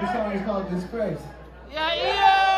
This song is called Disgrace. Yeah, yeah.